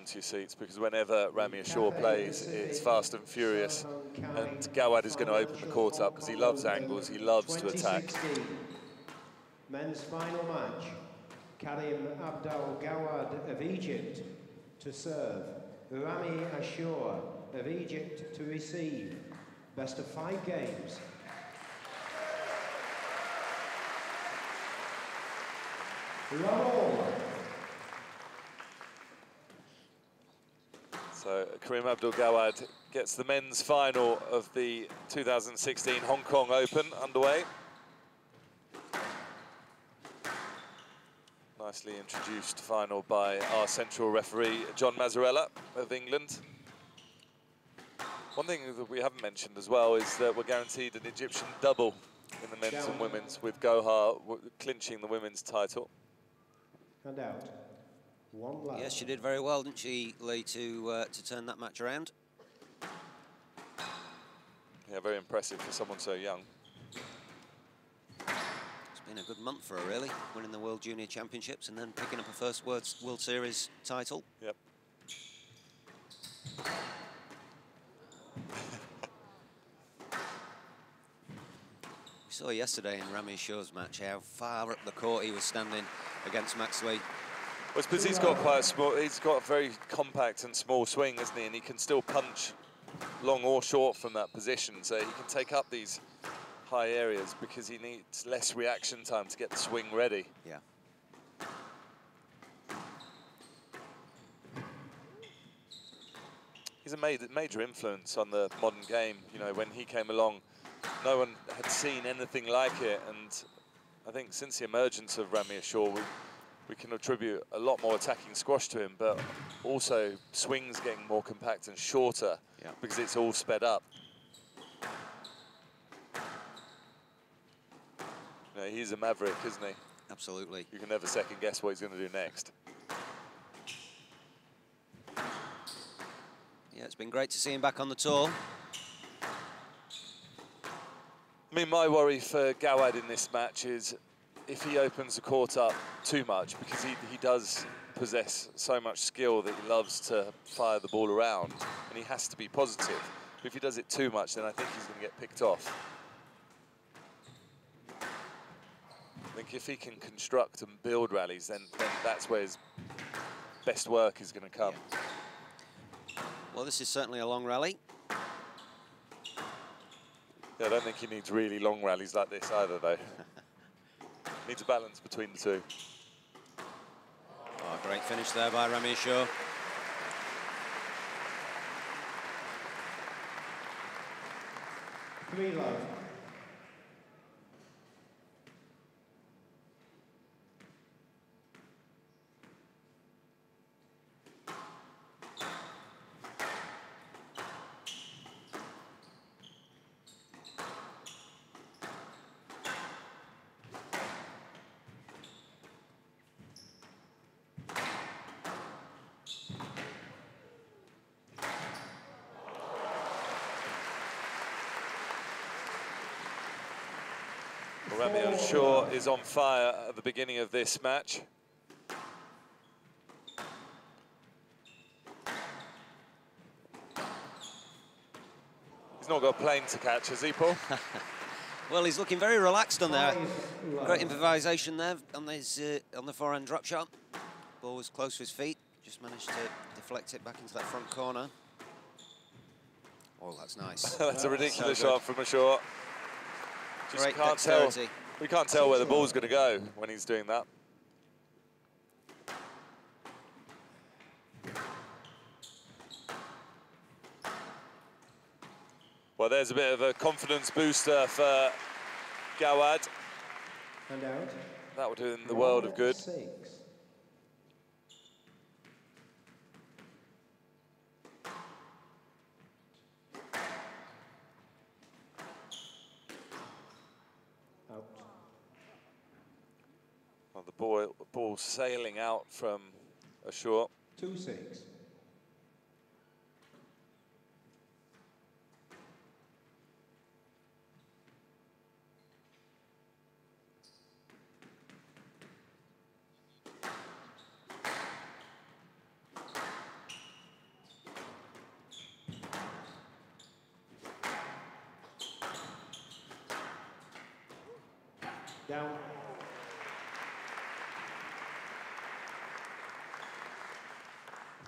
onto your seats because whenever Ramy Ashour plays, it's fast and furious. And Gawad is going to open the court up because he loves angles, he loves to attack. Men's final match. Karim Abdel Gawad of Egypt to serve. Ramy Ashour of Egypt to receive. Best of five games. Roll. So Karim Abdel Gawad gets the men's final of the 2016 Hong Kong Open underway. Nicely introduced final by our central referee, John Mazzarella of England. One thing that we haven't mentioned as well is that we're guaranteed an Egyptian double in the men's and women's, with Gohar clinching the women's title. And out. One left. Yes, she did very well, didn't she, Lee, to, uh, to turn that match around? Yeah, very impressive for someone so young. It's been a good month for her, really, winning the World Junior Championships and then picking up her first World, World Series title. Yep. We saw yesterday in Ramy Shaw's match how far up the court he was standing against Max Lee. Well, it's because he's got quite a small, he's got a very compact and small swing, isn't he? And he can still punch long or short from that position. So he can take up these high areas because he needs less reaction time to get the swing ready. Yeah. He's a major, major influence on the modern game. You know, when he came along, no one had seen anything like it. And I think since the emergence of Ramy Ashour, we, can attribute a lot more attacking squash to him, but also swings getting more compact and shorter yeah. because it's all sped up. You know, he's a maverick, isn't he? Absolutely. You can never second guess what he's going to do next. Yeah, it's been great to see him back on the tour. I mean, my worry for Gawad in this match is if he opens the court up too much, because he, he does possess so much skill that he loves to fire the ball around, and he has to be positive. But if he does it too much, then I think he's going to get picked off. I think if he can construct and build rallies, then, then that's where his best work is going to come. Yeah. Well, this is certainly a long rally. Yeah, I don't think he needs really long rallies like this either, though. needs a balance between the two. Oh, great finish there by Ramy Ashour. Three love. Ramy Ashour is on fire at the beginning of this match. He's not got a plane to catch, has he, Paul? Well, he's looking very relaxed on there. Great improvisation there on his uh, on the forehand drop shot. Ball was close to his feet. Just managed to deflect it back into that front corner. Oh, that's nice. That's a ridiculous So shot from Ashour. Just Great can't tell. We can't tell where the ball's going to go when he's doing that. Well, there's a bit of a confidence booster for Gawad. And out. That would do him the world of good. Six. Well, the ball, ball sailing out from Ashour. 2-6. down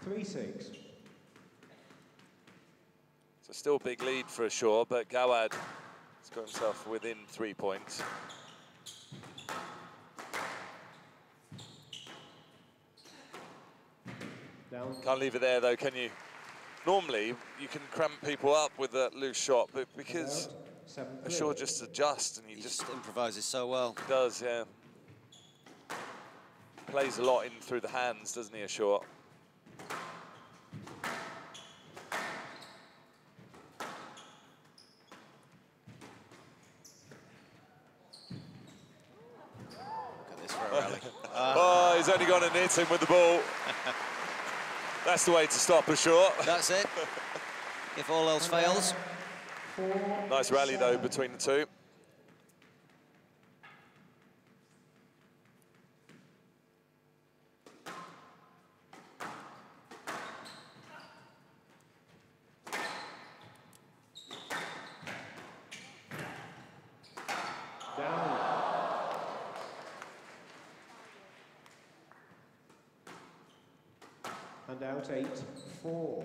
Three six. So still big lead for Ashour, but Gawad has got himself within three points. Down. Can't leave it there though, can you? Normally, you can cramp people up with that loose shot, but because Out. Seven. Ashour just adjusts and he He just just improvises so well. does, yeah. Plays a lot in through the hands, doesn't he, Ashour? Look at this for a rally. Oh, he's only gone and hit him with the ball. That's the way to stop Ashour. That's it. If all else fails, Nice rally though between the two. Down. And out eight, four.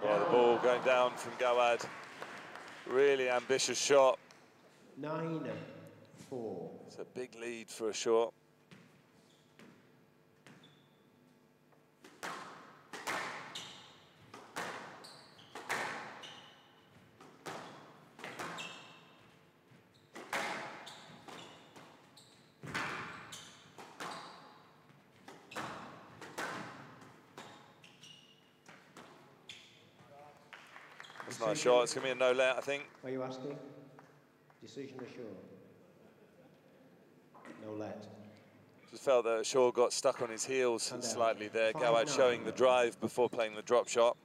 Well, the ball going down from Gawad. Really ambitious shot. Nine, four. It's a big lead for Ashour. That's a nice shot. It's going to be a no let, I think. Are you asking? Decision assured. No let. Just felt that Shaw got stuck on his heels And out. slightly there. Five Gawad nine. showing the drive before playing the drop shot.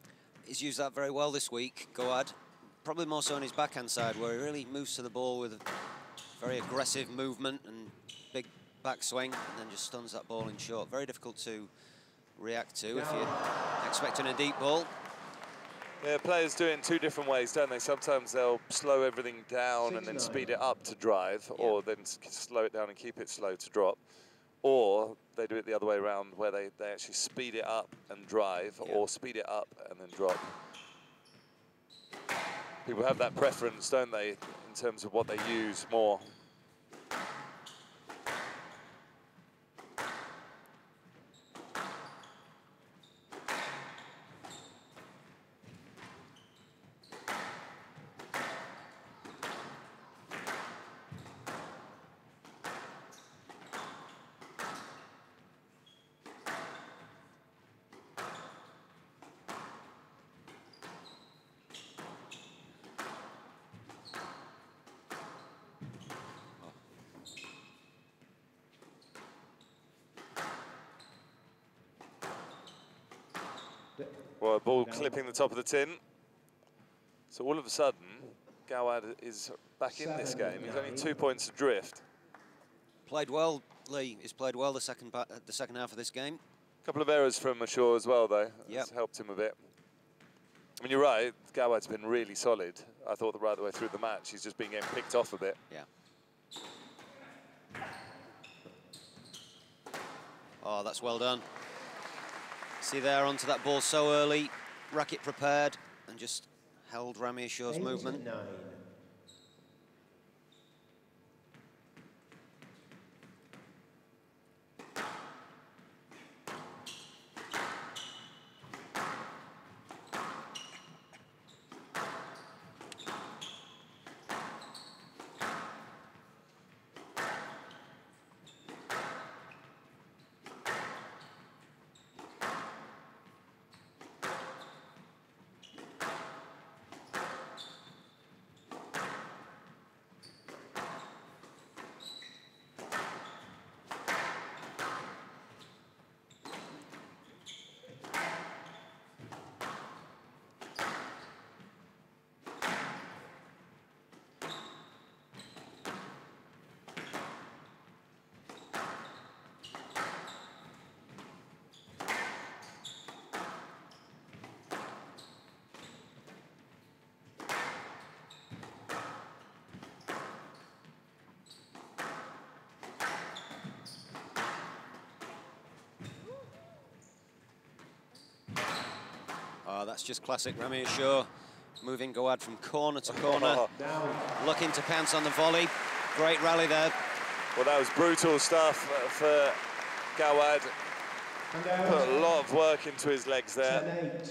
he's used that very well this week, Gawad. Probably more so on his backhand side, where he really moves to the ball with a very aggressive movement and big backswing, and then just stuns that ball in short. Very difficult to react to if you're expecting a deep ball. Yeah, players do it in two different ways, don't they? Sometimes they'll slow everything down and then Six, speed it up to drive, or then slow it down and keep it slow to drop. Or they do it the other way around, where they, they actually speed it up and drive, Yeah. or speed it up and then drop. People have that preference, don't they, in terms of what they use more. Well, a ball Down. clipping the top of the tin. So all of a sudden, Gawad is back in this game. He's only two points adrift. Played well, Lee. He's played well the second uh, the second half of this game. A couple of errors from Ashour as well, though. Yep. That's helped him a bit. I mean, you're right. Gawad's been really solid. I thought the right the way through the match. He's just been getting picked off a bit. Yeah. Oh, that's well done. See there onto that ball so early, racket prepared, and just held Ramy Ashour's movement. Nine. Oh, that's just classic Ramy Ashour. Moving Gawad from corner to corner, Oh, looking to pounce on the volley. Great rally there. well, that was brutal stuff for Gawad. Put a lot of work into his legs there.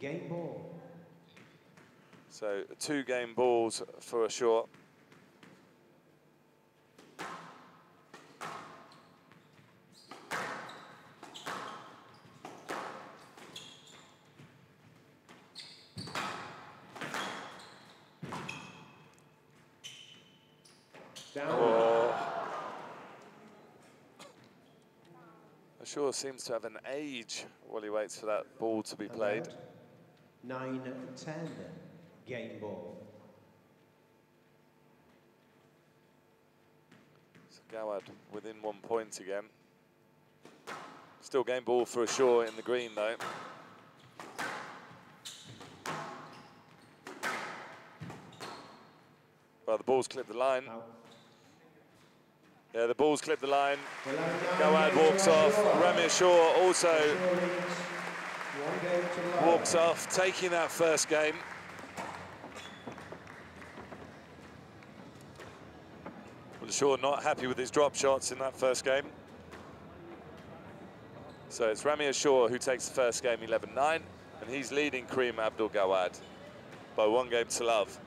Game ball. So two game balls for Ashour. Down. Oh. Ashour seems to have an age while he waits for that ball to be played. out. 9-10. Game ball. So Gawad within one point again. Still game ball for Ashour in the green though. Well, the ball's clipped the line. Out. Yeah, the ball's clipped the line. Gawad walks off. Ramy Ashour also walks off, taking that first game. Well, Ashour not happy with his drop shots in that first game. So it's Ramy Ashour who takes the first game 11-9, and he's leading Karim Abdel Gawad by one game to love.